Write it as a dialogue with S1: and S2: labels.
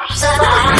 S1: upside down.